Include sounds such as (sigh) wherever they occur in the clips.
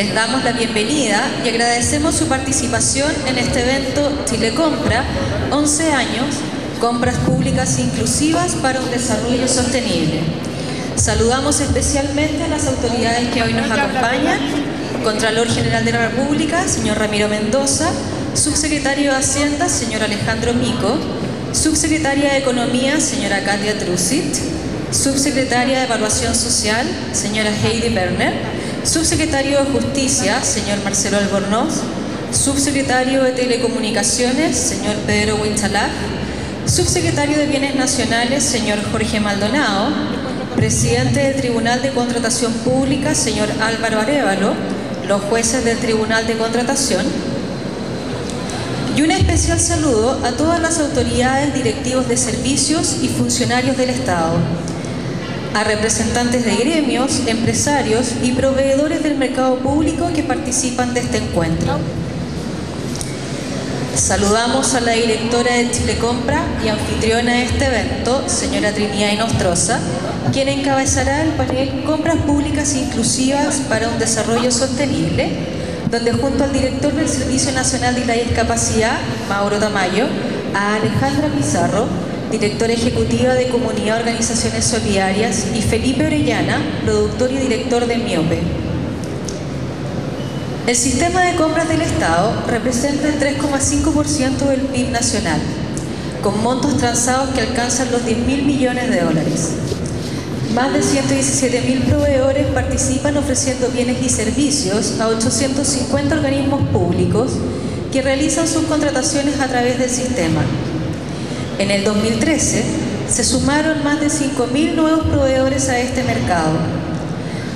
Les damos la bienvenida y agradecemos su participación en este evento Chile Compra, 11 años, compras públicas inclusivas para un desarrollo sostenible. Saludamos especialmente a las autoridades que hoy nos acompañan, Contralor General de la República, señor Ramiro Mendoza, Subsecretario de Hacienda, señor Alejandro Mico, Subsecretaria de Economía, señora Katia Trusit, Subsecretaria de Evaluación Social, señora Heidi Werner, Subsecretario de Justicia, señor Marcelo Albornoz, Subsecretario de Telecomunicaciones, señor Pedro Huinchalá, Subsecretario de Bienes Nacionales, señor Jorge Maldonado, Presidente del Tribunal de Contratación Pública, señor Álvaro Arevalo, los jueces del Tribunal de Contratación, y un especial saludo a todas las autoridades, directivos de servicios y funcionarios del Estado, a representantes de gremios, empresarios y proveedores del mercado público que participan de este encuentro. Saludamos a la directora de Chile Compra y anfitriona de este evento, señora Trinidad Inostroza, quien encabezará el panel Compras Públicas Inclusivas para un Desarrollo Sostenible, donde junto al director del Servicio Nacional de la Discapacidad, Mauro Tamayo, a Alejandra Pizarro, directora ejecutiva de Comunidad Organizaciones Solidarias, y Felipe Orellana, productor y director de Miope. El sistema de compras del Estado representa el 3,5% del PIB nacional, con montos transados que alcanzan los 10 mil millones de dólares. Más de 117 mil proveedores participan ofreciendo bienes y servicios a 850 organismos públicos que realizan sus contrataciones a través del sistema. En el 2013 se sumaron más de 5.000 nuevos proveedores a este mercado.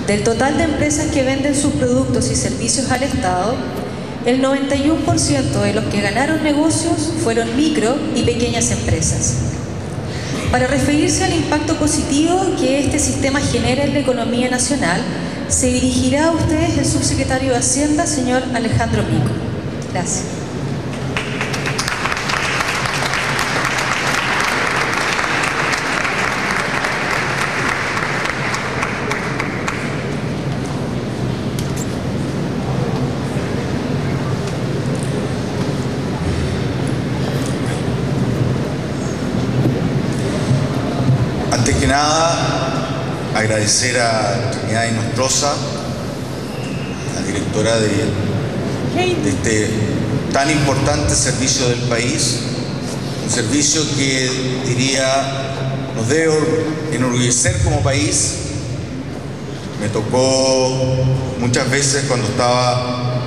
Del total de empresas que venden sus productos y servicios al Estado, el 91% de los que ganaron negocios fueron micro y pequeñas empresas. Para referirse al impacto positivo que este sistema genera en la economía nacional, se dirigirá a ustedes el subsecretario de Hacienda, señor Alejandro Mico. Gracias. Antes que nada, agradecer a Trinidad Inostroza, la directora de, de este tan importante servicio del país, un servicio que diría nos debe enorgullecer como país. Me tocó muchas veces cuando estaba,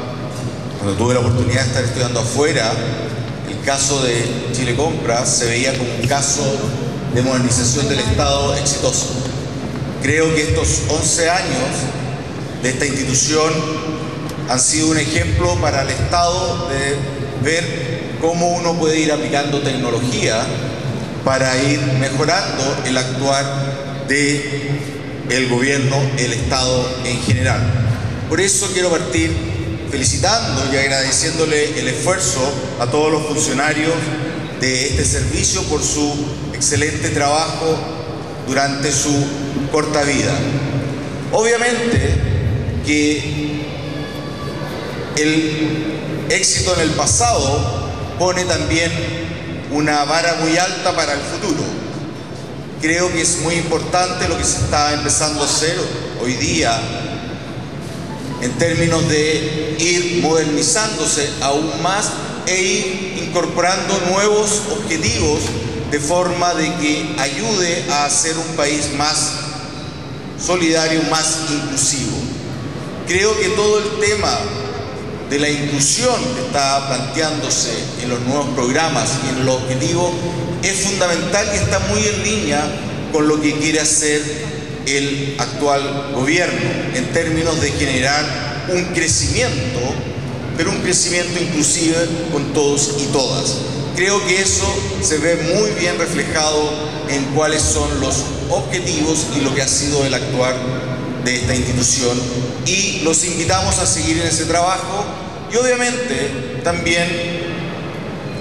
cuando tuve la oportunidad de estar estudiando afuera, el caso de Chile Compra se veía como un caso de modernización del Estado exitoso. Creo que estos 11 años de esta institución han sido un ejemplo para el Estado de ver cómo uno puede ir aplicando tecnología para ir mejorando el actuar de gobierno, el Estado en general. Por eso quiero partir felicitando y agradeciéndole el esfuerzo a todos los funcionarios de este servicio por su excelente trabajo durante su corta vida. Obviamente que el éxito en el pasado pone también una vara muy alta para el futuro. Creo que es muy importante lo que se está empezando a hacer hoy día en términos de ir modernizándose aún más e ir incorporando nuevos objetivos de forma de que ayude a hacer un país más solidario, más inclusivo. Creo que todo el tema de la inclusión que está planteándose en los nuevos programas y en los objetivos es fundamental y está muy en línea con lo que quiere hacer el actual gobierno en términos de generar un crecimiento, pero un crecimiento inclusive con todos y todas. Creo que eso se ve muy bien reflejado en cuáles son los objetivos y lo que ha sido el actuar de esta institución. Y los invitamos a seguir en ese trabajo y obviamente también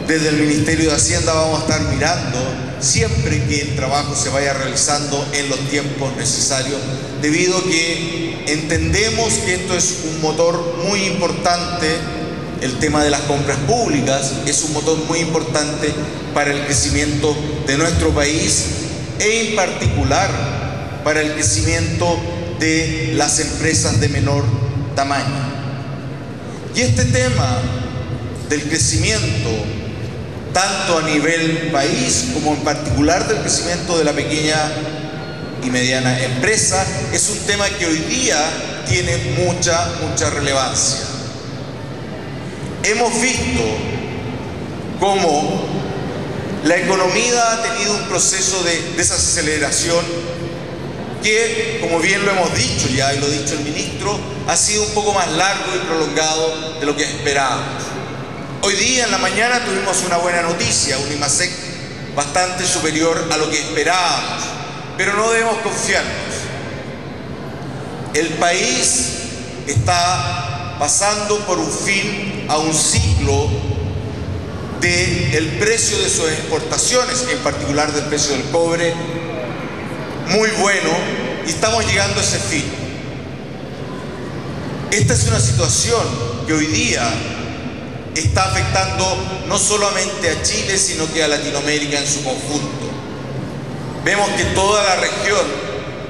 desde el Ministerio de Hacienda vamos a estar mirando siempre que el trabajo se vaya realizando en los tiempos necesarios debido a que entendemos que esto es un motor muy importante, el tema de las compras públicas es un motor muy importante para el crecimiento de nuestro país e en particular para el crecimiento de las empresas de menor tamaño. Y este tema del crecimiento, tanto a nivel país como en particular del crecimiento de la pequeña y mediana empresa, es un tema que hoy día tiene mucha, mucha relevancia. Hemos visto cómo la economía ha tenido un proceso de desaceleración que, como bien lo hemos dicho ya y lo ha dicho el ministro, ha sido un poco más largo y prolongado de lo que esperábamos. Hoy día en la mañana tuvimos una buena noticia, un IMASEC bastante superior a lo que esperábamos, pero no debemos confiarnos. El país está pasando por un fin a un ciclo del el precio de sus exportaciones, en particular del precio del cobre, muy bueno, y estamos llegando a ese fin. Esta es una situación que hoy día está afectando no solamente a Chile, sino que a Latinoamérica en su conjunto. Vemos que toda la región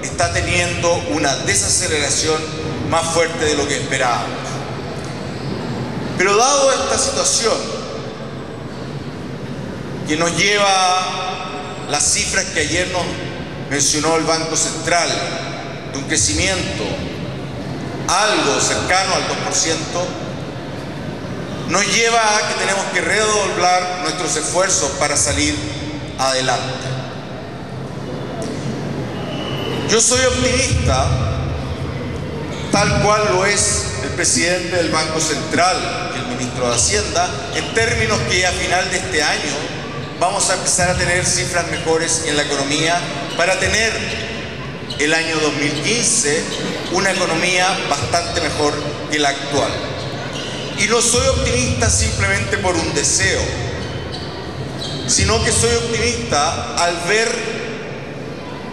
está teniendo una desaceleración más fuerte de lo que esperábamos. Pero dado esta situación, que nos lleva las cifras que ayer nos mencionó el Banco Central, de un crecimiento algo cercano al 2%, nos lleva a que tenemos que redoblar nuestros esfuerzos para salir adelante. Yo soy optimista, tal cual lo es presidente del Banco Central y el ministro de Hacienda, en términos que a final de este año vamos a empezar a tener cifras mejores en la economía para tener el año 2015 una economía bastante mejor que la actual. Y no soy optimista simplemente por un deseo, sino que soy optimista al ver,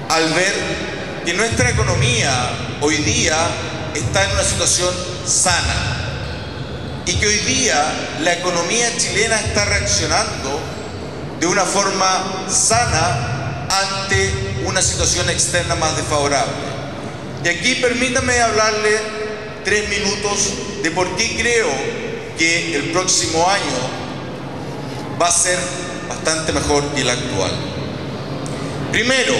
al ver que nuestra economía hoy día está en una situación sana y que hoy día la economía chilena está reaccionando de una forma sana ante una situación externa más desfavorable. Y aquí permítame hablarle tres minutos de por qué creo que el próximo año va a ser bastante mejor que el actual. Primero,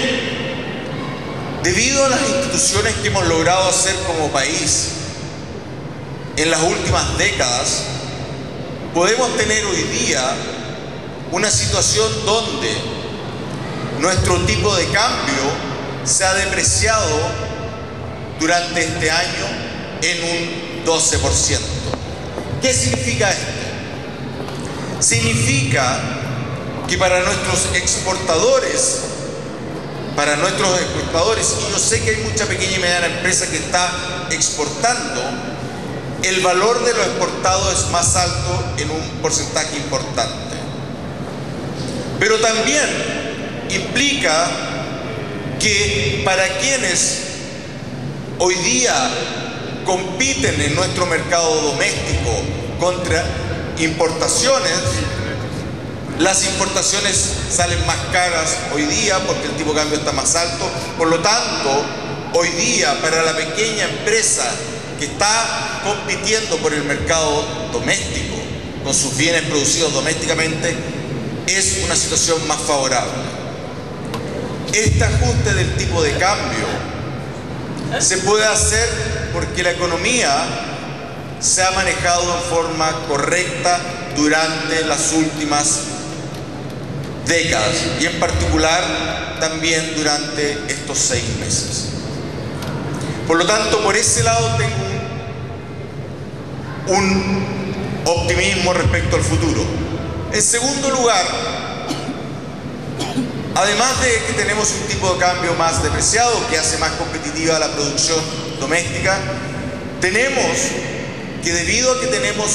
debido a las instituciones que hemos logrado hacer como país en las últimas décadas, podemos tener hoy día una situación donde nuestro tipo de cambio se ha depreciado durante este año en un 12%. ¿Qué significa esto? Significa que para nuestros exportadores, para nuestros exportadores, y yo sé que hay mucha pequeña y mediana empresa que está exportando, el valor de lo exportado es más alto en un porcentaje importante. Pero también implica que para quienes hoy día compiten en nuestro mercado doméstico contra importaciones, las importaciones salen más caras hoy día porque el tipo de cambio está más alto. Por lo tanto, hoy día para la pequeña empresa está compitiendo por el mercado doméstico, con sus bienes producidos domésticamente, es una situación más favorable. Este ajuste del tipo de cambio se puede hacer porque la economía se ha manejado en forma correcta durante las últimas décadas y en particular también durante estos seis meses. Por lo tanto, por ese lado tengo un, optimismo respecto al futuro. En segundo lugar, Además de que tenemos un tipo de cambio más depreciado que hace más competitiva la producción doméstica, tenemos que debido a que tenemos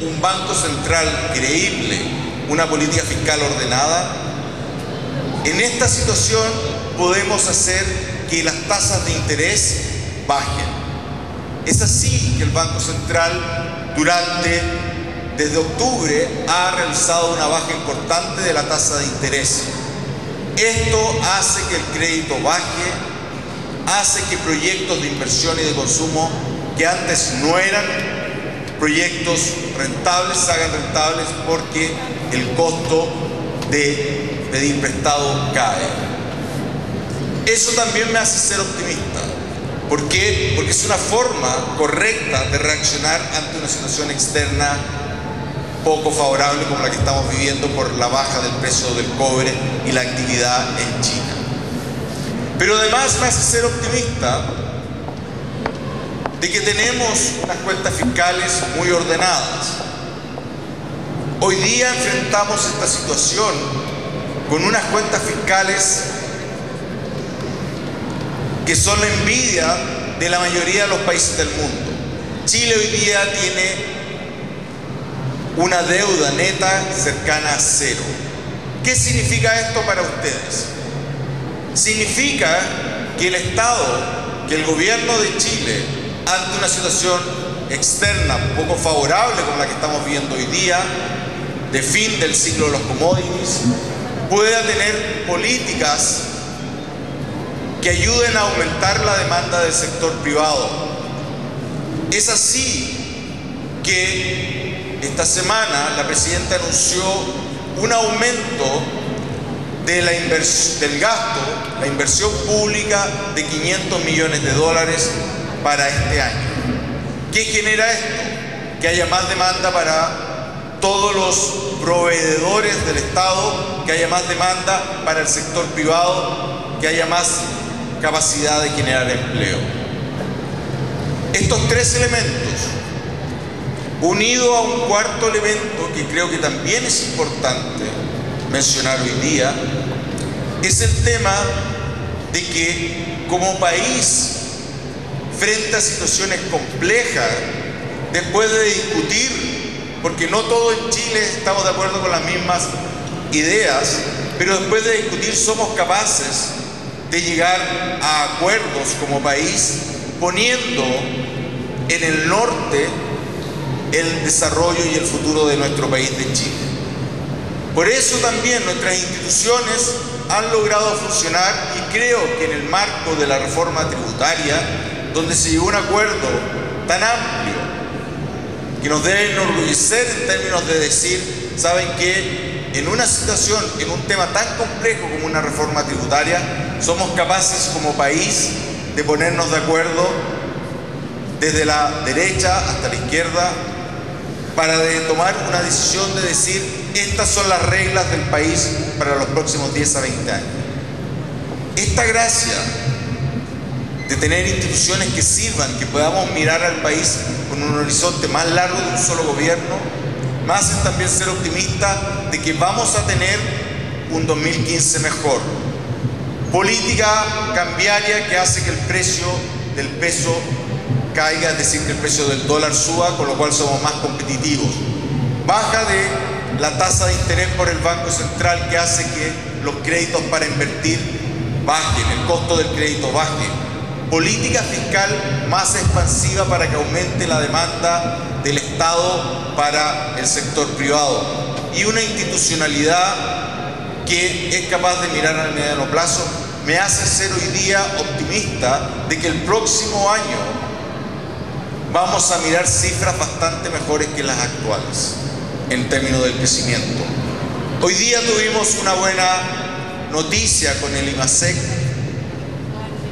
un banco central creíble, una política fiscal ordenada, en esta situación podemos hacer que las tasas de interés bajen. Es así que el Banco Central durante, desde octubre, ha realizado una baja importante de la tasa de interés. Esto hace que el crédito baje, hace que proyectos de inversión y de consumo que antes no eran proyectos rentables se hagan rentables porque el costo de pedir prestado cae. Eso también me hace ser optimista. ¿Por qué? Porque es una forma correcta de reaccionar ante una situación externa poco favorable como la que estamos viviendo por la baja del precio del cobre y la actividad en China. Pero además me hace ser optimista de que tenemos unas cuentas fiscales muy ordenadas. Hoy día enfrentamos esta situación con unas cuentas fiscales que son la envidia de la mayoría de los países del mundo. Chile hoy día tiene una deuda neta cercana a cero. ¿Qué significa esto para ustedes? Significa que el Estado, que el gobierno de Chile, ante una situación externa poco favorable como la que estamos viendo hoy día, de fin del ciclo de los commodities, pueda tener políticas que ayuden a aumentar la demanda del sector privado. Es así que esta semana la presidenta anunció un aumento del gasto, la inversión pública de 500 millones de dólares para este año. ¿Qué genera esto? Que haya más demanda para todos los proveedores del Estado, que haya más demanda para el sector privado, que haya más capacidad de generar empleo. Estos tres elementos, unido a un cuarto elemento que creo que también es importante mencionar hoy día, es el tema de que como país, frente a situaciones complejas, después de discutir, porque no todos en Chile estamos de acuerdo con las mismas ideas, pero después de discutir somos capaces de llegar a acuerdos como país, poniendo en el norte el desarrollo y el futuro de nuestro país de Chile. Por eso también nuestras instituciones han logrado funcionar y creo que en el marco de la reforma tributaria, donde se llegó a un acuerdo tan amplio que nos debe enorgullecer en términos de decir, ¿saben qué? En una situación, en un tema tan complejo como una reforma tributaria, somos capaces como país de ponernos de acuerdo desde la derecha hasta la izquierda para tomar una decisión de decir, estas son las reglas del país para los próximos 10 a 20 años. Esta gracia de tener instituciones que sirvan, que podamos mirar al país con un horizonte más largo de un solo gobierno, me hacen también ser optimista de que vamos a tener un 2015 mejor. Política cambiaria que hace que el precio del peso caiga, es decir, que el precio del dólar suba, con lo cual somos más competitivos. Baja de la tasa de interés por el Banco Central que hace que los créditos para invertir bajen, el costo del crédito baje. Política fiscal más expansiva para que aumente la demanda del Estado para el sector privado y una institucionalidad que es capaz de mirar al mediano plazo, me hace ser hoy día optimista de que el próximo año vamos a mirar cifras bastante mejores que las actuales en términos del crecimiento. Hoy día tuvimos una buena noticia con el IMASEC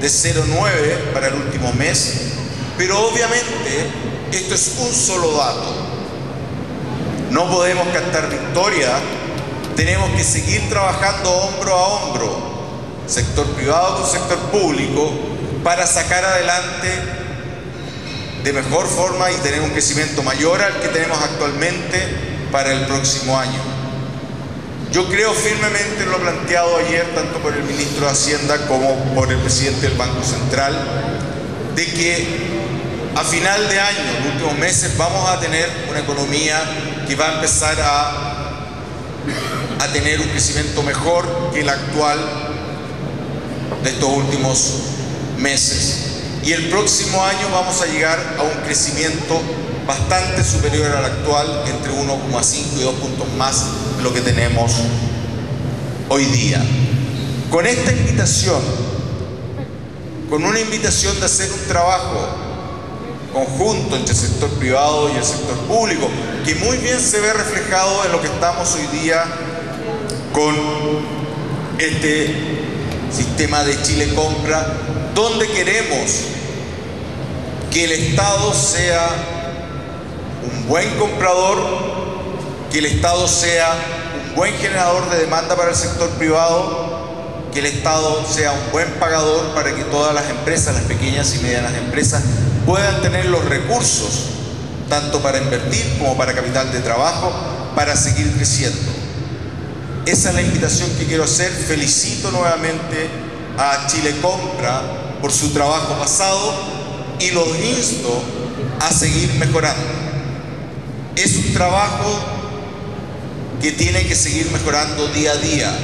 de 0,9 para el último mes, pero obviamente esto es un solo dato. No podemos cantar victoria, tenemos que seguir trabajando hombro a hombro, sector privado con sector público, para sacar adelante de mejor forma y tener un crecimiento mayor al que tenemos actualmente para el próximo año. Yo creo firmemente en lo planteado ayer tanto por el ministro de Hacienda como por el presidente del Banco Central, de que a final de año, en los últimos meses, vamos a tener una economía que va a empezar a, a tener un crecimiento mejor que el actual de estos últimos meses. y el próximo año vamos a llegar a un crecimiento bastante superior al actual, entre 1,5 y 2 puntos más de lo que tenemos hoy día. Con esta invitación, con una invitación de hacer un trabajo conjunto entre el sector privado y el sector público, que muy bien se ve reflejado en lo que estamos hoy día con este sistema de Chile Compra, donde queremos que el Estado sea un buen comprador, que el Estado sea un buen generador de demanda para el sector privado, que el Estado sea un buen pagador para que todas las empresas, las pequeñas y medianas empresas, puedan tener los recursos, tanto para invertir como para capital de trabajo, para seguir creciendo. Esa es la invitación que quiero hacer. Felicito nuevamente a Chile Compra por su trabajo pasado y los insto a seguir mejorando. Es un trabajo que tiene que seguir mejorando día a día.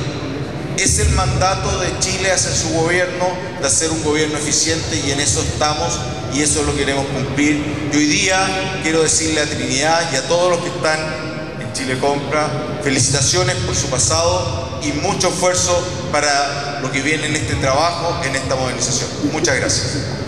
Es el mandato de Chile hacia su gobierno de hacer un gobierno eficiente y en eso estamos y eso lo queremos cumplir. Y hoy día quiero decirle a Trinidad y a todos los que están en Chile Compra, felicitaciones por su pasado y mucho esfuerzo para lo que viene en este trabajo, en esta modernización. Muchas gracias.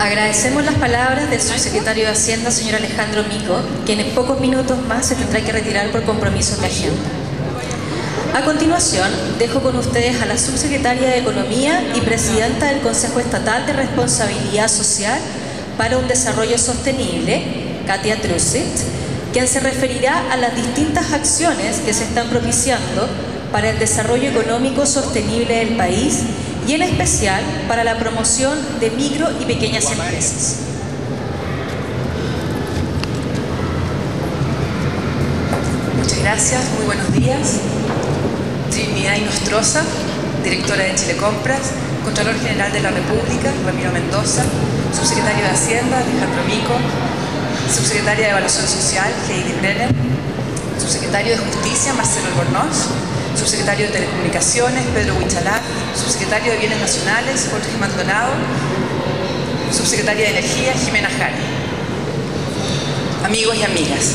Agradecemos las palabras del subsecretario de Hacienda, señor Alejandro Mico, quien en pocos minutos más se tendrá que retirar por compromisos de agenda. A continuación, dejo con ustedes a la subsecretaria de Economía y presidenta del Consejo Estatal de Responsabilidad Social para un Desarrollo Sostenible, Katia Trusit, quien se referirá a las distintas acciones que se están propiciando para el desarrollo económico sostenible del país y en especial para la promoción de micro y pequeñas empresas. Muchas gracias, muy buenos días. Trinidad Inostroza, directora de Chile Compras, Contralor General de la República, Ramiro Mendoza, Subsecretario de Hacienda, Alejandro Mico, Subsecretaria de Evaluación Social, Heidi Brenner, Subsecretario de Justicia, Marcelo Albornoz, Subsecretario de Telecomunicaciones, Pedro Huichalá, Subsecretario de Bienes Nacionales, Jorge Maldonado, Subsecretaria de Energía, Jimena Jara. Amigos y amigas,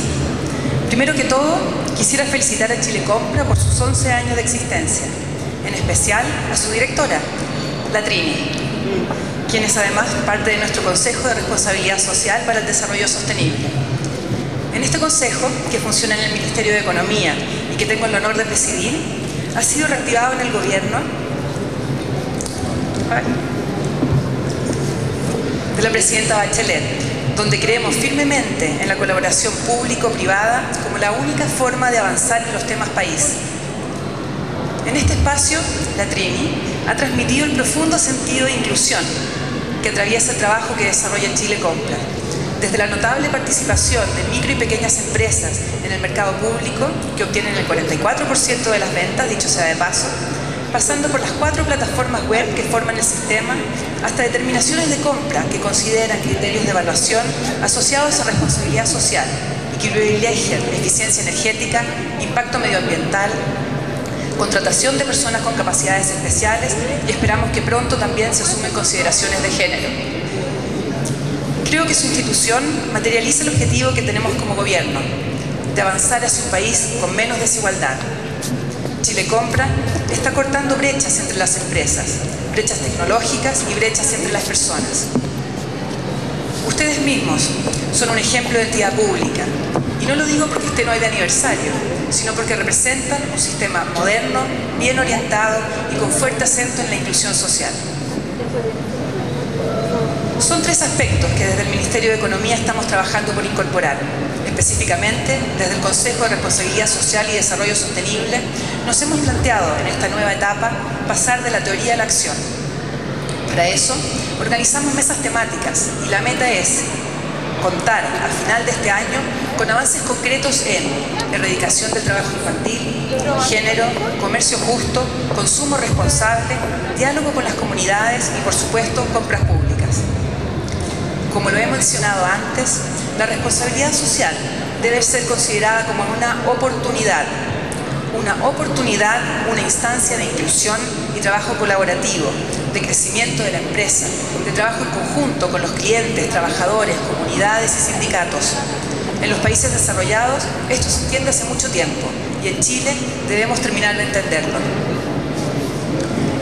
primero que todo, quisiera felicitar a Chile Compra por sus 11 años de existencia, en especial a su directora, la Trini, quien es además parte de nuestro Consejo de Responsabilidad Social para el Desarrollo Sostenible. En este consejo, que funciona en el Ministerio de Economía y que tengo el honor de presidir, ha sido reactivado en el gobierno de la presidenta Bachelet, donde creemos firmemente en la colaboración público-privada como la única forma de avanzar en los temas país. En este espacio, la Trini ha transmitido el profundo sentido de inclusión que atraviesa el trabajo que desarrolla Chile Compra, desde la notable participación de micro y pequeñas empresas en el mercado público, que obtienen el 44% de las ventas, dicho sea de paso, pasando por las cuatro plataformas web que forman el sistema, hasta determinaciones de compra que consideran criterios de evaluación asociados a responsabilidad social y que privilegian eficiencia energética, impacto medioambiental, contratación de personas con capacidades especiales y esperamos que pronto también se asumen consideraciones de género. Creo que su institución materializa el objetivo que tenemos como gobierno, de avanzar hacia un país con menos desigualdad. Chile Compra está cortando brechas entre las empresas, brechas tecnológicas y brechas entre las personas. Ustedes mismos son un ejemplo de entidad pública, y no lo digo porque estén hoy de aniversario, sino porque representan un sistema moderno, bien orientado y con fuerte acento en la inclusión social. Son tres aspectos que desde el Ministerio de Economía estamos trabajando por incorporar. Específicamente, desde el Consejo de Responsabilidad Social y Desarrollo Sostenible, nos hemos planteado en esta nueva etapa pasar de la teoría a la acción. Para eso, organizamos mesas temáticas y la meta es contar a final de este año con avances concretos en erradicación del trabajo infantil, género, comercio justo, consumo responsable, diálogo con las comunidades y, por supuesto, compras públicas. Como lo he mencionado antes, la responsabilidad social debe ser considerada como una oportunidad, una oportunidad, una instancia de inclusión y trabajo colaborativo, de crecimiento de la empresa, de trabajo en conjunto con los clientes, trabajadores, comunidades y sindicatos. En los países desarrollados esto se entiende hace mucho tiempo y en Chile debemos terminar de entenderlo.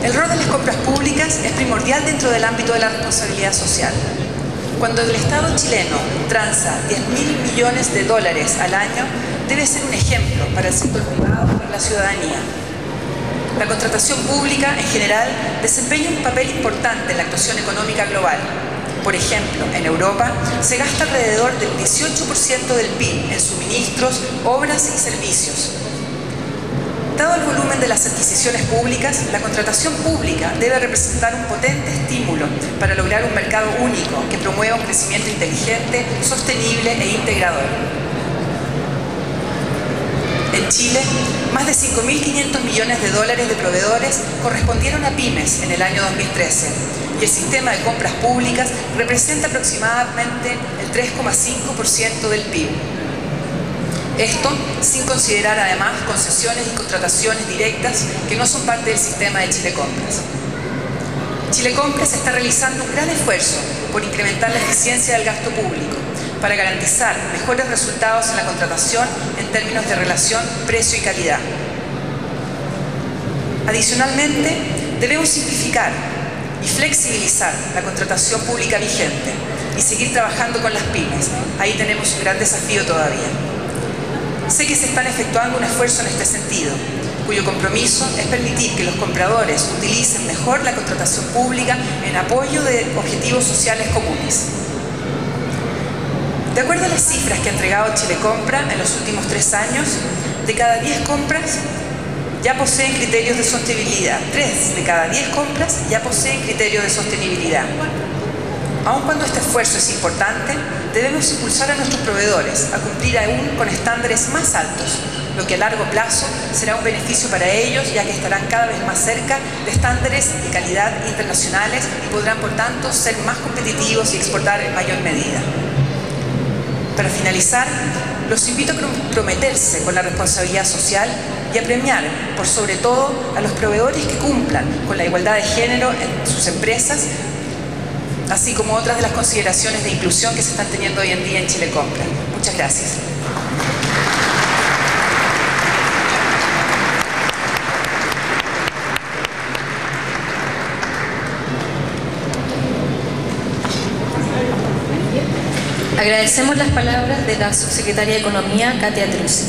El rol de las compras públicas es primordial dentro del ámbito de la responsabilidad social. Cuando el Estado chileno transa 10 mil millones de dólares al año, debe ser un ejemplo para el sector privado y la ciudadanía. La contratación pública, en general, desempeña un papel importante en la actuación económica global. Por ejemplo, en Europa se gasta alrededor del 18% del PIB en suministros, obras y servicios, Dado el volumen de las adquisiciones públicas, la contratación pública debe representar un potente estímulo para lograr un mercado único que promueva un crecimiento inteligente, sostenible e integrador. En Chile, más de 5.500 millones de dólares de proveedores correspondieron a pymes en el año 2013 y el sistema de compras públicas representa aproximadamente el 3,5% del PIB. Esto sin considerar además concesiones y contrataciones directas que no son parte del sistema de Chile Compras. Chile Compras está realizando un gran esfuerzo por incrementar la eficiencia del gasto público para garantizar mejores resultados en la contratación en términos de relación precio y calidad. Adicionalmente, debemos simplificar y flexibilizar la contratación pública vigente y seguir trabajando con las pymes. Ahí tenemos un gran desafío todavía. Sé que se están efectuando un esfuerzo en este sentido, cuyo compromiso es permitir que los compradores utilicen mejor la contratación pública en apoyo de objetivos sociales comunes. De acuerdo a las cifras que ha entregado Chile Compra en los últimos tres años, de cada 10 compras ya poseen criterios de sostenibilidad. Tres de cada 10 compras ya poseen criterios de sostenibilidad. Aun cuando este esfuerzo es importante, debemos impulsar a nuestros proveedores a cumplir aún con estándares más altos, lo que a largo plazo será un beneficio para ellos, ya que estarán cada vez más cerca de estándares de calidad internacionales y podrán, por tanto, ser más competitivos y exportar en mayor medida. Para finalizar, los invito a comprometerse con la responsabilidad social y a premiar, por sobre todo, a los proveedores que cumplan con la igualdad de género en sus empresas así como otras de las consideraciones de inclusión que se están teniendo hoy en día en Chile Compra. Muchas gracias. Agradecemos las palabras de la subsecretaria de Economía, Katia Trusit.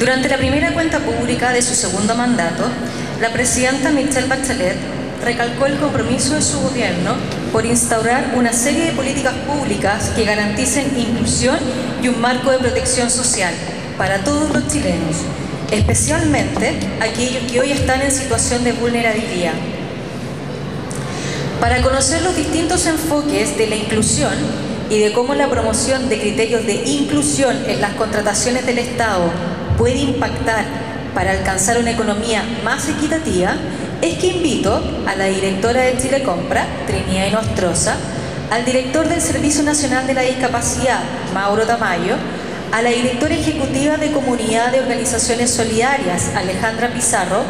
Durante la primera cuenta pública de su segundo mandato, la presidenta Michelle Bachelet recalcó el compromiso de su gobierno por instaurar una serie de políticas públicas que garanticen inclusión y un marco de protección social para todos los chilenos, especialmente aquellos que hoy están en situación de vulnerabilidad. Para conocer los distintos enfoques de la inclusión y de cómo la promoción de criterios de inclusión en las contrataciones del Estado puede impactar para alcanzar una economía más equitativa, es que invito a la directora de Chile Compra, Trinidad Inostroza, al director del Servicio Nacional de la Discapacidad, Mauro Tamayo, a la directora ejecutiva de Comunidad de Organizaciones Solidarias, Alejandra Pizarro,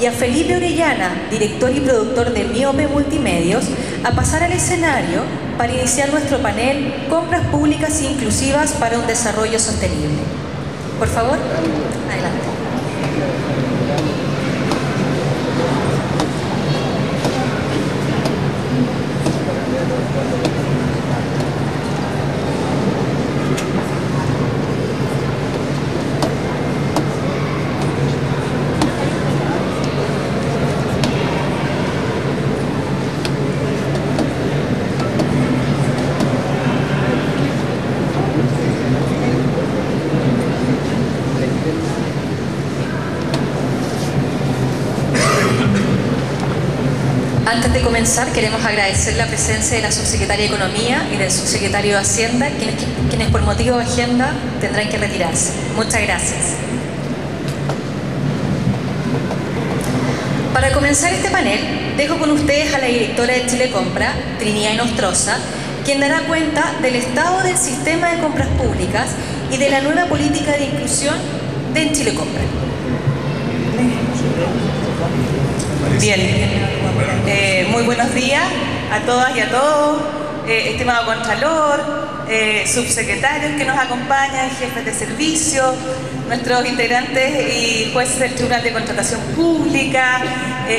y a Felipe Orellana, director y productor de Miope Multimedios, a pasar al escenario para iniciar nuestro panel Compras Públicas Inclusivas para un Desarrollo Sostenible. Por favor, adelante. Antes de comenzar, queremos agradecer la presencia de la subsecretaria de Economía y del subsecretario de Hacienda, quienes, quienes por motivo de agenda tendrán que retirarse. Muchas gracias. Para comenzar este panel, dejo con ustedes a la directora de Chile Compra, Trinidad Inostroza, quien dará cuenta del estado del sistema de compras públicas y de la nueva política de inclusión de Chile Compra. Bien, eh, muy buenos días a todas y a todos, eh, estimado Contralor, eh, subsecretarios que nos acompañan, jefes de servicio, nuestros integrantes y jueces del Tribunal de Contratación Pública,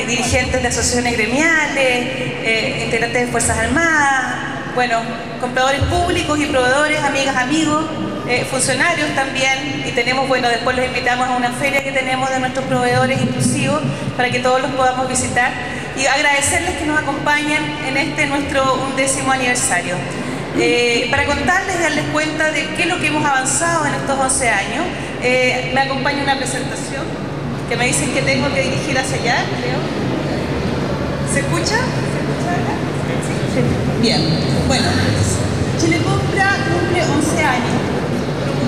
dirigentes de asociaciones gremiales, integrantes de Fuerzas Armadas, bueno, compradores públicos y proveedores, amigas, amigos, eh, funcionarios también. Y tenemos, bueno, después los invitamos a una feria que tenemos de nuestros proveedores inclusivos para que todos los podamos visitar y agradecerles que nos acompañen en este nuestro undécimo aniversario. Eh, para contarles darles cuenta de qué es lo que hemos avanzado en estos 11 años, eh, me acompaña una presentación que me dicen que tengo que dirigir hacia allá, creo. ¿Se escucha? Bien, bueno, Chile Compra cumple 11 años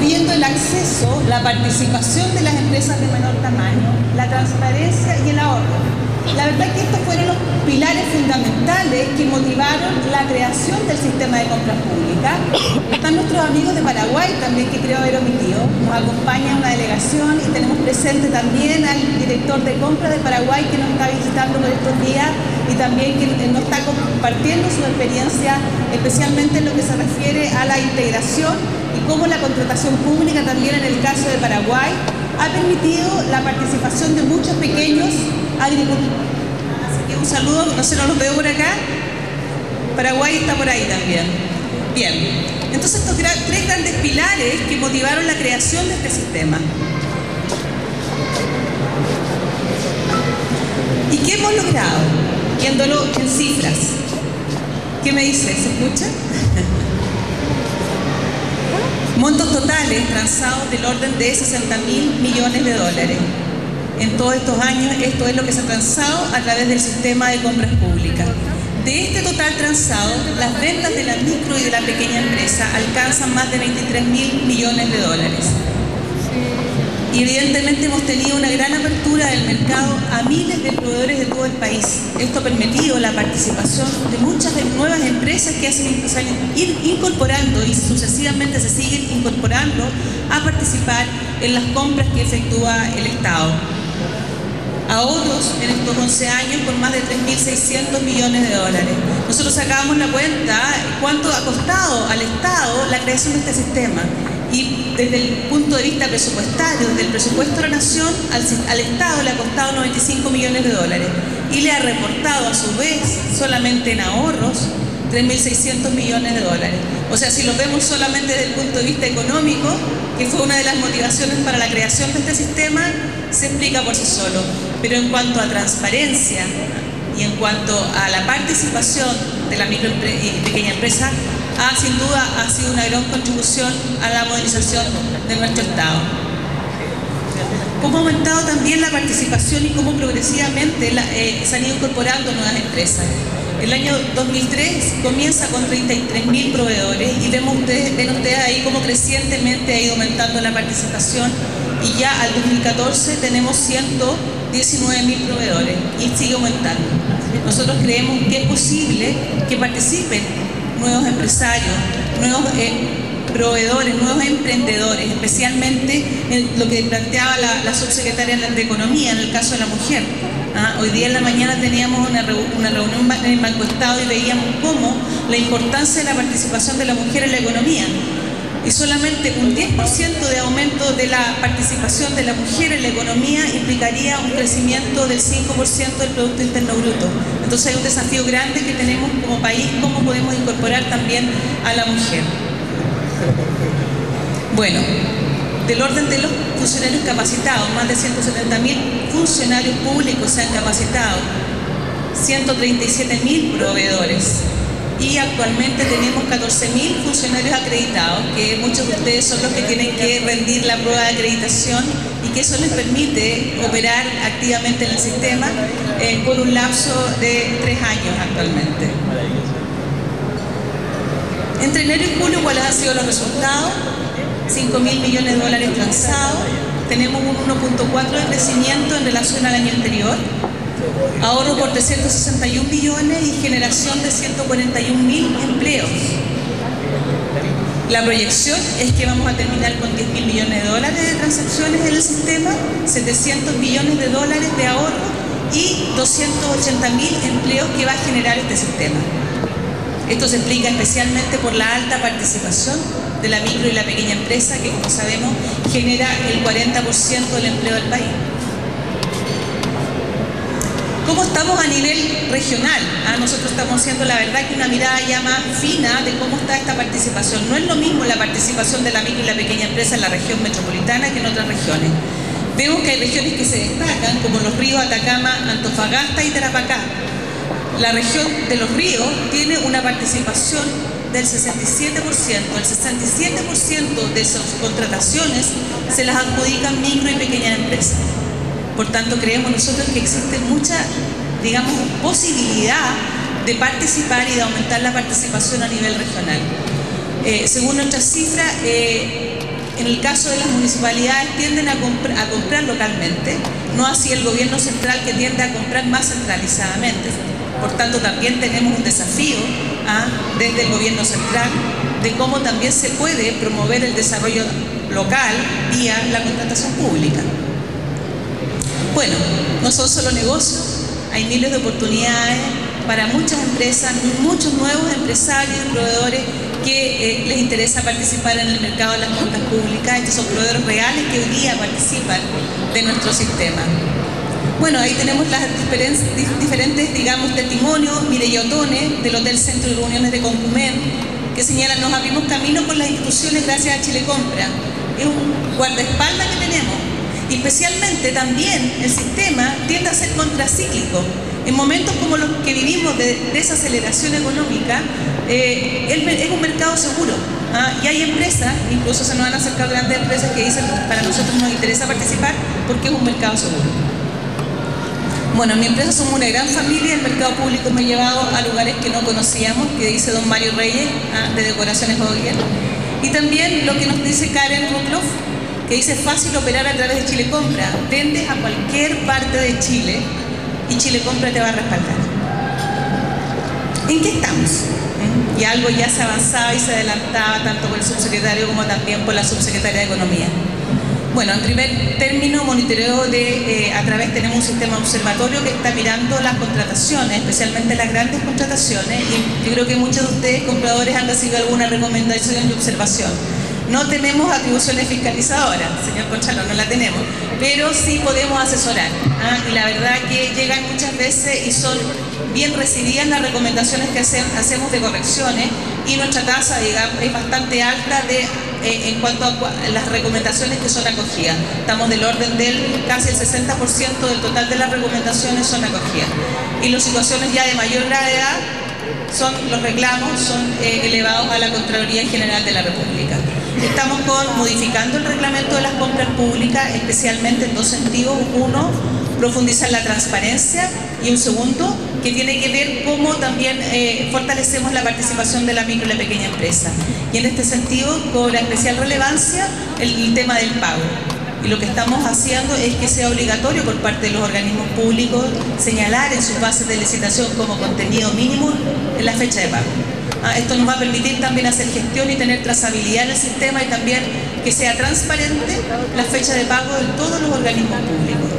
viendo el acceso, la participación de las empresas de menor tamaño, la transparencia y el ahorro. La verdad que estos fueron los pilares fundamentales que motivaron la creación del sistema de compras públicas. Están nuestros amigos de Paraguay también, que creo haber omitido. Nos acompaña una delegación y tenemos presente también al director de compras de Paraguay que nos está visitando por estos días y también que nos está compartiendo su experiencia, especialmente en lo que se refiere a la integración y cómo la contratación pública también en el caso de Paraguay ha permitido la participación de muchos pequeños agricultores. Así que un saludo, no sé, no los veo por acá. Paraguay está por ahí también. Bien, entonces estos tres grandes pilares que motivaron la creación de este sistema. ¿Y qué hemos logrado? Viéndolo en cifras. ¿Qué me dice? ¿Se escucha? (laughs) Montos totales transados del orden de 60 mil millones de dólares. En todos estos años esto es lo que se ha transado a través del sistema de compras públicas. De este total transado, las ventas de la micro y de la pequeña empresa alcanzan más de 23 mil millones de dólares. Y evidentemente hemos tenido una gran apertura del mercado a miles de proveedores de todo el país. Esto ha permitido la participación de muchas nuevas empresas que hacen ir incorporando y sucesivamente se siguen incorporando a participar en las compras que efectúa el Estado. Ahorros en estos 11 años por más de 3.600 millones de dólares. Nosotros sacábamos la cuenta cuánto ha costado al Estado la creación de este sistema y desde el punto de vista presupuestario, desde el presupuesto de la Nación, al, Estado le ha costado 95 millones de dólares y le ha reportado a su vez solamente en ahorros 3.600 millones de dólares. O sea, si lo vemos solamente desde el punto de vista económico, que fue una de las motivaciones para la creación de este sistema, se explica por sí solo. Pero en cuanto a transparencia y en cuanto a la participación de la micro y pequeña empresa, ha, sin duda ha sido una gran contribución a la modernización de nuestro Estado. Cómo ha aumentado también la participación y cómo progresivamente eh, se han ido incorporando nuevas empresas. El año 2003 comienza con 33.000 proveedores y vemos ustedes, ven ustedes ahí cómo crecientemente ha ido aumentando la participación y ya al 2014 tenemos 119.000 proveedores y sigue aumentando. Nosotros creemos que es posible que participen nuevos empresarios, nuevos eh, proveedores, nuevos emprendedores, especialmente en lo que planteaba la, subsecretaria de Economía en el caso de la mujer. ¿ah? hoy día en la mañana teníamos una, una, reunión en el Banco Estado y veíamos cómo la importancia de la participación de la mujer en la economía y solamente un 10% de aumento de la participación de la mujer en la economía implicaría un crecimiento del 5% del Producto Interno Bruto. Entonces hay un desafío grande que tenemos como país, cómo podemos incorporar también a la mujer. Bueno, del orden de los funcionarios capacitados, más de 170.000 funcionarios públicos se han capacitado, 137.000 proveedores y actualmente tenemos 14.000 funcionarios acreditados, que muchos de ustedes son los que tienen que rendir la prueba de acreditación y que eso les permite operar activamente en el sistema eh, por un lapso de tres años actualmente. Entre enero y julio, ¿cuáles han sido los resultados? 5.000 millones de dólares transados, tenemos un 1.4 de crecimiento en relación al año anterior, ahorro por 361 millones y generación de 141 mil empleos. La proyección es que vamos a terminar con 10 mil millones de dólares de transacciones en el sistema, 700 millones de dólares de ahorro y 280 mil empleos que va a generar este sistema. Esto se explica especialmente por la alta participación de la micro y la pequeña empresa, que como sabemos genera el 40% del empleo del país. ¿Cómo estamos a nivel regional? Ah, nosotros estamos haciendo la verdad que una mirada ya más fina de cómo está esta participación. No es lo mismo la participación de la micro y la pequeña empresa en la región metropolitana que en otras regiones. Vemos que hay regiones que se destacan, como los ríos Atacama, Antofagasta y Tarapacá. La región de los ríos tiene una participación del 67%, el 67% de esas contrataciones se las adjudican micro y pequeñas empresas. Por tanto, creemos nosotros que existe mucha, digamos, posibilidad de participar y de aumentar la participación a nivel regional. Eh, según nuestras cifras, eh, en el caso de las municipalidades tienden a, comprar localmente, no así el gobierno central que tiende a comprar más centralizadamente. Por tanto, también tenemos un desafío ¿ah? desde el gobierno central de cómo también se puede promover el desarrollo local vía la contratación pública. Bueno, no son solo negocios, hay miles de oportunidades para muchas empresas, muchos nuevos empresarios y proveedores que eh, les interesa participar en el mercado de las compras públicas. Estos son proveedores reales que hoy día participan de nuestro sistema. Bueno, ahí tenemos las diferentes, digamos, testimonios. Mireya Otone, del Hotel Centro de Reuniones de Concumén, que señala, nos abrimos camino con las instituciones gracias a Chile Compra. Es un guardaespaldas que tenemos. Especialmente también el sistema tiende a ser contracíclico. En momentos como los que vivimos de desaceleración económica, eh, es un mercado seguro. ¿ah? Y hay empresas, incluso se nos han acercado grandes empresas que dicen, para nosotros nos interesa participar porque es un mercado seguro. Bueno, en mi empresa somos una gran familia, el mercado público me ha llevado a lugares que no conocíamos, que dice don Mario Reyes, ah, de Decoraciones Ogier. Y también lo que nos dice Karen Rukloff, que dice fácil operar a través de Chile Compra. Vendes a cualquier parte de Chile y Chile Compra te va a respaldar. ¿En qué estamos? ¿Eh? Y algo ya se avanzaba y se adelantaba tanto por el subsecretario como también por la subsecretaria de Economía. Bueno, en primer término, monitoreo de, eh, a través tenemos un sistema observatorio que está mirando las contrataciones, especialmente las grandes contrataciones, y yo creo que muchos de ustedes, compradores, han recibido alguna recomendación y observación. No tenemos atribuciones fiscalizadoras, señor Conchalo, no la tenemos, pero sí podemos asesorar. ¿ah? Y la verdad que llegan muchas veces y son bien recibidas las recomendaciones que hacemos de correcciones y nuestra tasa es bastante alta de eh, en cuanto a las recomendaciones que son acogidas. Estamos del orden del casi el 60% del total de las recomendaciones son acogidas. Y las situaciones ya de mayor gravedad son los reclamos son eh, elevados a la Contraloría General de la República. Estamos modificando el reglamento de las compras públicas, especialmente en dos sentidos. Uno, profundizar la transparencia y un segundo, que tiene que ver cómo también eh, fortalecemos la participación de la micro y la pequeña empresa. Y en este sentido cobra especial relevancia el, tema del pago. Y lo que estamos haciendo es que sea obligatorio por parte de los organismos públicos señalar en sus bases de licitación como contenido mínimo en la fecha de pago. Ah, esto nos va a permitir también hacer gestión y tener trazabilidad en el sistema y también que sea transparente la fecha de pago de todos los organismos públicos.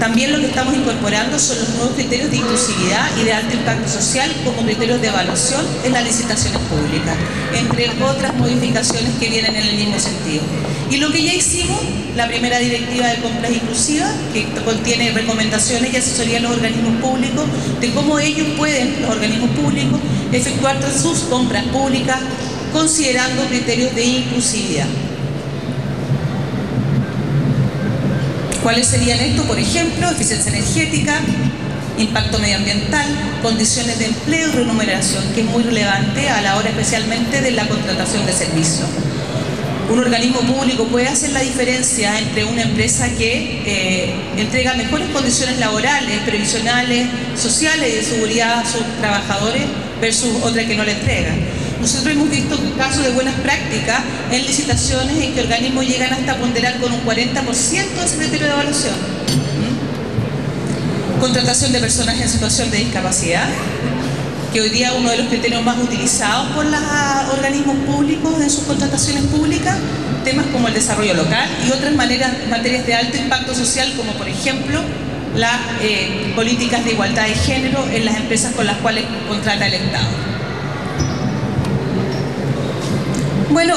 También lo que estamos incorporando son los nuevos criterios de inclusividad y de alto impacto social como criterios de evaluación en las licitaciones públicas, entre otras modificaciones que vienen en el mismo sentido. Y lo que ya hicimos, la primera directiva de compras inclusivas, que contiene recomendaciones y asesoría a los organismos públicos de cómo ellos pueden, los organismos públicos, efectuar sus compras públicas considerando criterios de inclusividad. ¿Cuáles serían estos? Por ejemplo, eficiencia energética, impacto medioambiental, condiciones de empleo y remuneración, que es muy relevante a la hora especialmente de la contratación de servicios. Un organismo público puede hacer la diferencia entre una empresa que eh, entrega mejores condiciones laborales, previsionales, sociales y de seguridad a sus trabajadores versus otra que no le entrega. Nosotros hemos visto casos de buenas prácticas en licitaciones en que organismos llegan hasta ponderar con un 40% de ese criterio de evaluación. ¿Mm? Contratación de personas en situación de discapacidad, que hoy día uno de los criterios más utilizados por los organismos públicos en sus contrataciones públicas, temas como el desarrollo local y otras materias de alto impacto social, como por ejemplo las eh, políticas de igualdad de género en las empresas con las cuales contrata el Estado. Bueno,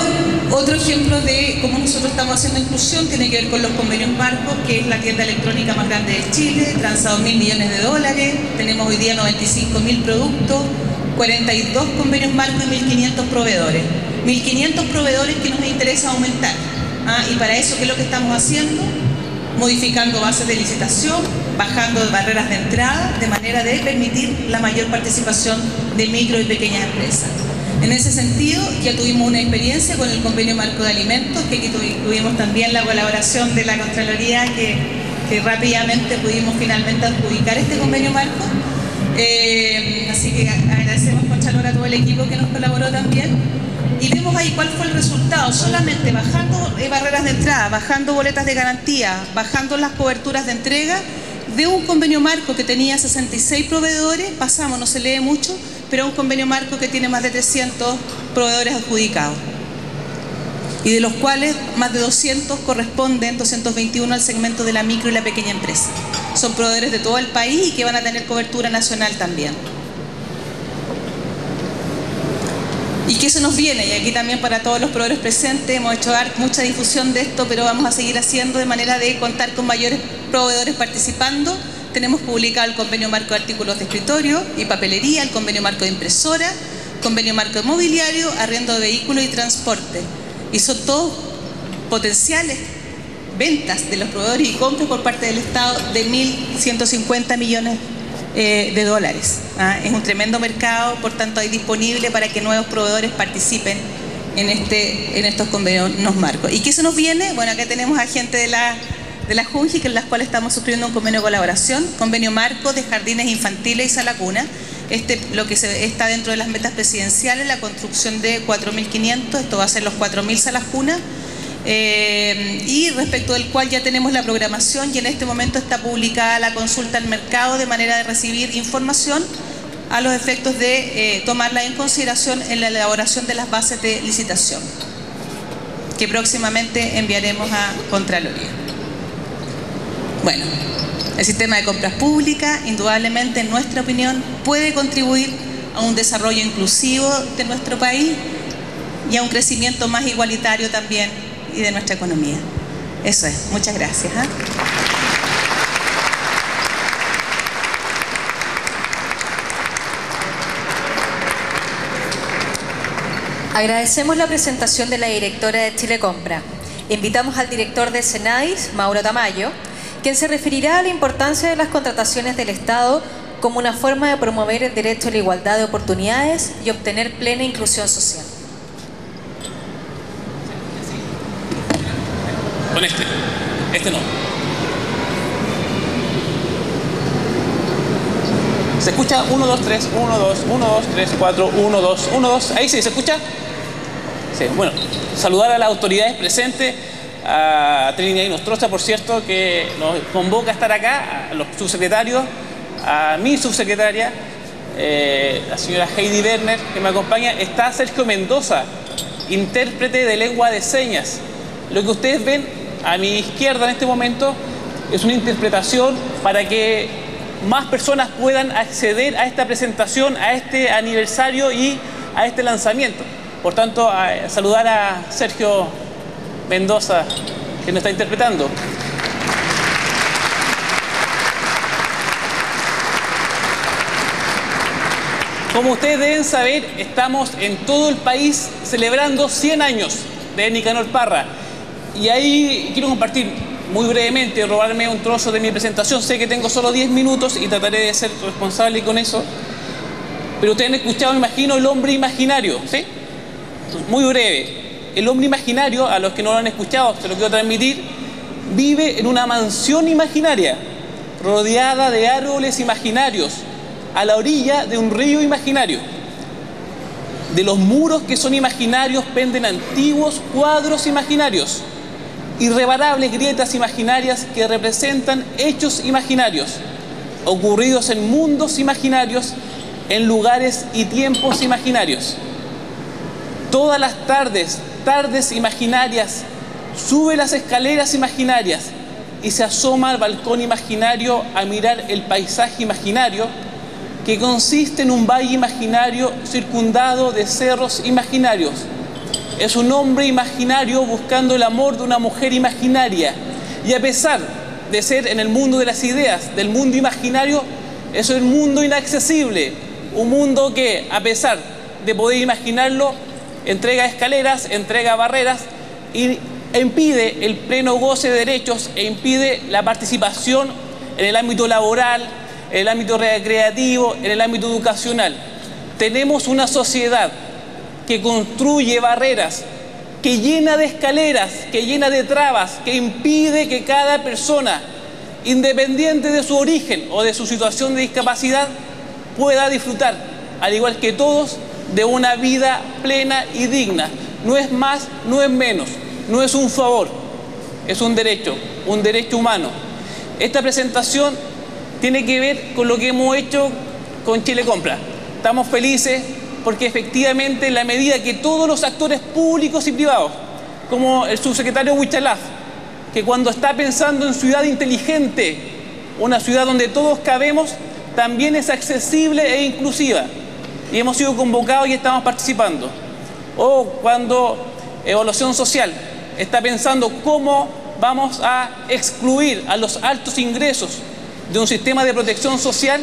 otro ejemplo de cómo nosotros estamos haciendo inclusión tiene que ver con los convenios marcos, que es la tienda electrónica más grande de Chile, transado mil millones de dólares, tenemos hoy día 95 mil productos, 42 convenios marcos y 1.500 proveedores. 1.500 proveedores que nos interesa aumentar. ¿ah? Y para eso, ¿qué es lo que estamos haciendo? Modificando bases de licitación, bajando barreras de entrada, de manera de permitir la mayor participación de micro y pequeñas empresas. En ese sentido, ya tuvimos una experiencia con el convenio marco de alimentos, que aquí tuvimos también la colaboración de la Contraloría, que, rápidamente pudimos finalmente adjudicar este convenio marco. Eh, así que agradecemos, Contralor, a todo el equipo que nos colaboró también. Y vemos ahí cuál fue el resultado, solamente bajando eh, barreras de entrada, bajando boletas de garantía, bajando las coberturas de entrega, de un convenio marco que tenía 66 proveedores, pasamos, no se lee mucho, pero un convenio marco que tiene más de 300 proveedores adjudicados y de los cuales más de 200 corresponden, 221 al segmento de la micro y la pequeña empresa. Son proveedores de todo el país y que van a tener cobertura nacional también. ¿Y qué se nos viene? Y aquí también para todos los proveedores presentes hemos hecho mucha difusión de esto, pero vamos a seguir haciendo de manera de contar con mayores proveedores participando tenemos publicado el convenio marco de artículos de escritorio y papelería, el convenio marco de impresora, convenio marco de mobiliario, arriendo de vehículos y transporte. Y son todos potenciales ventas de los proveedores y compras por parte del Estado de 1.150 millones eh, de dólares. ¿ah? Es un tremendo mercado, por tanto hay disponible para que nuevos proveedores participen en, este, en estos convenios marcos. ¿Y qué se nos viene? Bueno, acá tenemos a gente de la de la JUNGI, con las cuales estamos suscribiendo un convenio de colaboración, convenio marco de jardines infantiles y sala cuna. Este, lo que está dentro de las metas presidenciales, la construcción de 4.500, esto va a ser los 4.000 salas cuna, eh, y respecto del cual ya tenemos la programación y en este momento está publicada la consulta al mercado de manera de recibir información a los efectos de eh, tomarla en consideración en la elaboración de las bases de licitación, que próximamente enviaremos a Contraloría. Bueno, el sistema de compras públicas, indudablemente, en nuestra opinión, puede contribuir a un desarrollo inclusivo de nuestro país y a un crecimiento más igualitario también y de nuestra economía. Eso es. Muchas gracias. ¿ah? Agradecemos la presentación de la directora de Chile Compra. Invitamos al director de Senadis, Mauro Tamayo, quien se referirá a la importancia de las contrataciones del Estado como una forma de promover el derecho a la igualdad de oportunidades y obtener plena inclusión social. Con este, este no. ¿Se escucha? 1, 2, 3, 1, 2, 1, 2, 3, 4, 1, 2, 1, 2. Ahí sí, ¿se escucha? Sí, bueno, saludar a las autoridades presentes a Trinidad y Nostroza, por cierto, que nos convoca a estar acá, a los subsecretarios, a mi subsecretaria, eh, la señora Heidi Werner, que me acompaña, está Sergio Mendoza, intérprete de lengua de señas. Lo que ustedes ven a mi izquierda en este momento es una interpretación para que más personas puedan acceder a esta presentación, a este aniversario y a este lanzamiento. Por tanto, saludar a Sergio Mendoza, que nos está interpretando. Como ustedes deben saber, estamos en todo el país celebrando 100 años de Nicanor Parra. Y ahí quiero compartir muy brevemente, robarme un trozo de mi presentación. Sé que tengo solo 10 minutos y trataré de ser responsable con eso. Pero ustedes han escuchado, me imagino, el hombre imaginario, ¿sí? Muy breve el hombre imaginario, a los que no lo han escuchado, se lo quiero transmitir, vive en una mansión imaginaria, rodeada de árboles imaginarios, a la orilla de un río imaginario. De los muros que son imaginarios penden antiguos cuadros imaginarios, irreparables grietas imaginarias que representan hechos imaginarios, ocurridos en mundos imaginarios en lugares y tiempos imaginarios. Todas las tardes, tardes imaginarias, sube las escaleras imaginarias y se asoma al balcón imaginario a mirar el paisaje imaginario que consiste en un valle imaginario circundado de cerros imaginarios. Es un hombre imaginario buscando el amor de una mujer imaginaria. Y a pesar de ser en el mundo de las ideas, del mundo imaginario, es un mundo inaccesible. Un mundo que, a pesar de poder imaginarlo, entrega escaleras, entrega barreras y impide el pleno goce de derechos e impide la participación en el ámbito laboral, en el ámbito recreativo, en el ámbito educacional. Tenemos una sociedad que construye barreras, que llena de escaleras, que llena de trabas, que impide que cada persona, independiente de su origen o de su situación de discapacidad, pueda disfrutar, al igual que todos, de una vida plena y digna. No es más, no es menos, no es un favor, es un derecho, un derecho humano. Esta presentación tiene que ver con lo que hemos hecho con Chile Compra. Estamos felices porque efectivamente en la medida que todos los actores públicos y privados, como el subsecretario Huichalaf, que cuando está pensando en ciudad inteligente, una ciudad donde todos cabemos, también es accesible e inclusiva. Y hemos sido convocados y estamos participando. O cuando Evaluación Social está pensando cómo vamos a excluir a los altos ingresos de un sistema de protección social,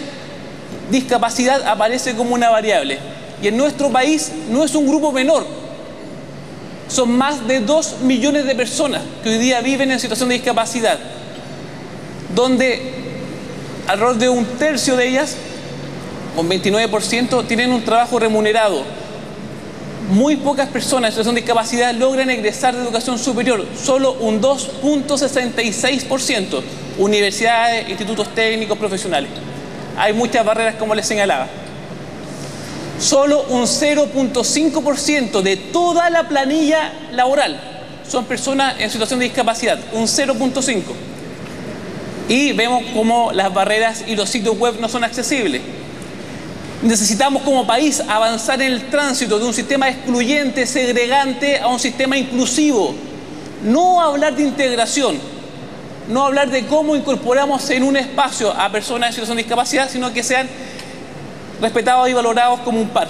discapacidad aparece como una variable. Y en nuestro país no es un grupo menor. Son más de 2 millones de personas que hoy día viven en situación de discapacidad, donde alrededor de un tercio de ellas, con 29%, tienen un trabajo remunerado. Muy pocas personas en situación de discapacidad logran egresar de educación superior, solo un 2.66% universidades, institutos técnicos, profesionales. Hay muchas barreras, como les señalaba. Solo un 0.5% de toda la planilla laboral son personas en situación de discapacidad, un 0.5%. Y vemos cómo las barreras y los sitios web no son accesibles. Necesitamos como país avanzar en el tránsito de un sistema excluyente, segregante, a un sistema inclusivo. No hablar de integración, no hablar de cómo incorporamos en un espacio a personas en situación de discapacidad, sino que sean respetados y valorados como un par.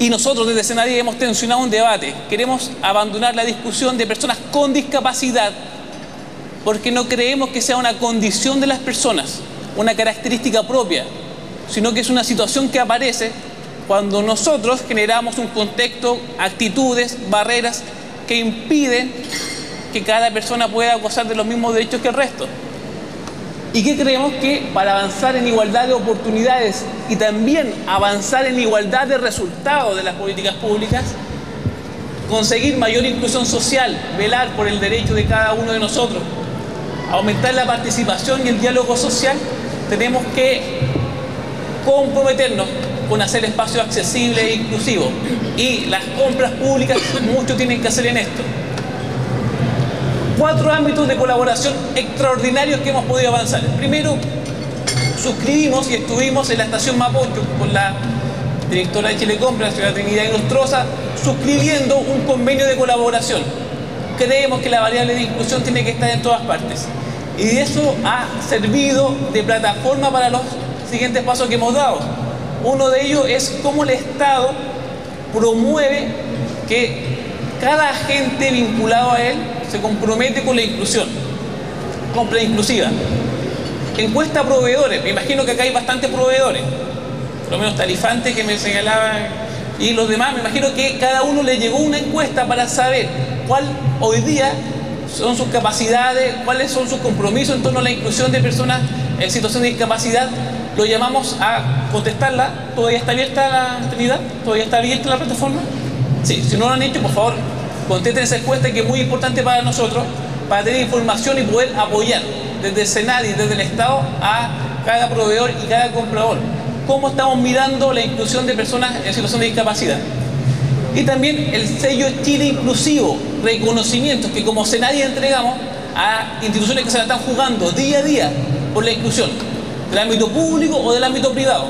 Y nosotros desde Senadí hemos tensionado un debate. Queremos abandonar la discusión de personas con discapacidad porque no creemos que sea una condición de las personas, una característica propia, sino que es una situación que aparece cuando nosotros generamos un contexto, actitudes, barreras que impiden que cada persona pueda gozar de los mismos derechos que el resto. Y que creemos que para avanzar en igualdad de oportunidades y también avanzar en igualdad de resultados de las políticas públicas, conseguir mayor inclusión social, velar por el derecho de cada uno de nosotros, aumentar la participación y el diálogo social, tenemos que comprometernos con hacer espacios accesibles e inclusivos. Y las compras públicas, mucho tienen que hacer en esto cuatro ámbitos de colaboración extraordinarios que hemos podido avanzar. Primero, suscribimos y estuvimos en la estación Mapocho con la directora de Chile Compra, la señora Trinidad Inostrosa, suscribiendo un convenio de colaboración. Creemos que la variable de inclusión tiene que estar en todas partes. Y eso ha servido de plataforma para los siguientes pasos que hemos dado. Uno de ellos es cómo el Estado promueve que cada agente vinculado a él se compromete con la inclusión, compra inclusiva. Encuesta proveedores, me imagino que acá hay bastantes proveedores, por lo menos Talifante que me señalaba y los demás, me imagino que cada uno le llegó una encuesta para saber cuál hoy día son sus capacidades, cuáles son sus compromisos en torno a la inclusión de personas en situación de discapacidad. Lo llamamos a contestarla. ¿Todavía está abierta la Trinidad? ¿Todavía está abierta la plataforma? Sí, si no lo han hecho, por favor, contesten esa encuesta que es muy importante para nosotros, para tener información y poder apoyar desde el Senado y desde el Estado a cada proveedor y cada comprador. ¿Cómo estamos mirando la inclusión de personas en situación de discapacidad? Y también el sello Chile Inclusivo, reconocimientos que como Senadi entregamos a instituciones que se la están jugando día a día por la inclusión, del ámbito público o del ámbito privado.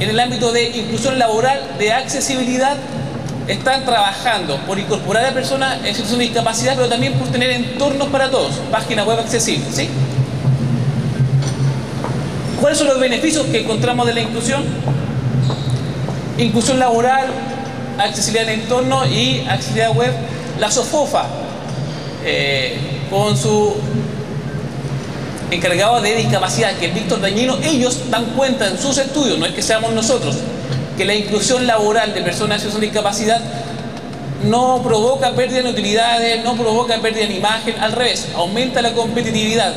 en el ámbito de inclusión laboral, de accesibilidad, están trabajando por incorporar a personas en situación de discapacidad, pero también por tener entornos para todos, página web accesible. ¿Cuáles son los beneficios que encontramos de la inclusión? Inclusión laboral, accesibilidad en entorno y accesibilidad web. La SOFOFA, eh, con su encargado de discapacidad, que es Víctor Dañino, ellos dan cuenta en sus estudios, no es que seamos nosotros, que la inclusión laboral de personas en situación de discapacidad no provoca pérdida de utilidades, no provoca pérdida en imagen, al revés, aumenta la competitividad.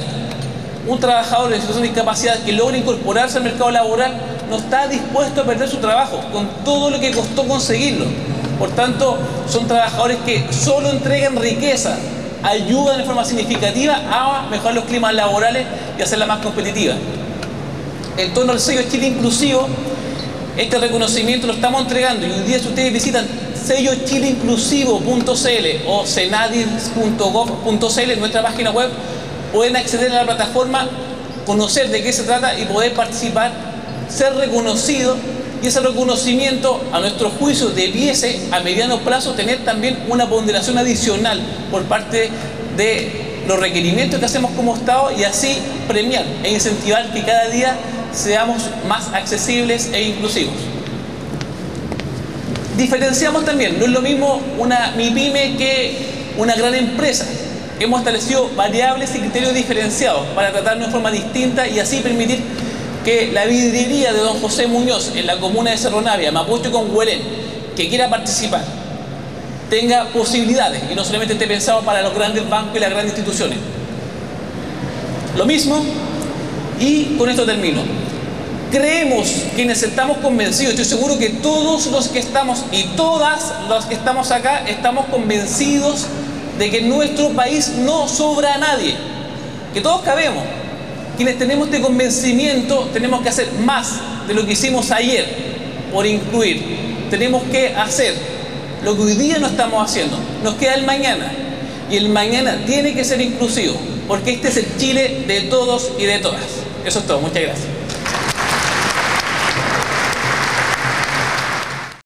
Un trabajador en situación de discapacidad que logra incorporarse al mercado laboral no está dispuesto a perder su trabajo, con todo lo que costó conseguirlo. Por tanto, son trabajadores que solo entregan riqueza, ayudan de forma significativa a mejorar los climas laborales y hacerla más competitiva. En torno al sello Chile Inclusivo, este reconocimiento lo estamos entregando y hoy día si ustedes visitan sellochileinclusivo.cl o senadis.gov.cl, nuestra página web, pueden acceder a la plataforma, conocer de qué se trata y poder participar, ser reconocido y ese reconocimiento, a nuestro juicio, debiese a mediano plazo tener también una ponderación adicional por parte de los requerimientos que hacemos como Estado y así premiar e incentivar que cada día seamos más accesibles e inclusivos. Diferenciamos también, no es lo mismo una MIPYME que una gran empresa. Hemos establecido variables y criterios diferenciados para tratarnos de forma distinta y así permitir que la vidriería de don José Muñoz en la comuna de Cerro Navia, Mapuche con Huelén, que quiera participar, tenga posibilidades y no solamente esté pensado para los grandes bancos y las grandes instituciones. Lo mismo, y con esto termino. Creemos, quienes estamos convencidos, estoy seguro que todos los que estamos y todas los que estamos acá estamos convencidos de que en nuestro país no sobra a nadie, que todos cabemos, quienes tenemos este convencimiento tenemos que hacer más de lo que hicimos ayer por incluir. Tenemos que hacer lo que hoy día no estamos haciendo. Nos queda el mañana. Y el mañana tiene que ser inclusivo, porque este es el Chile de todos y de todas. Eso es todo. Muchas gracias.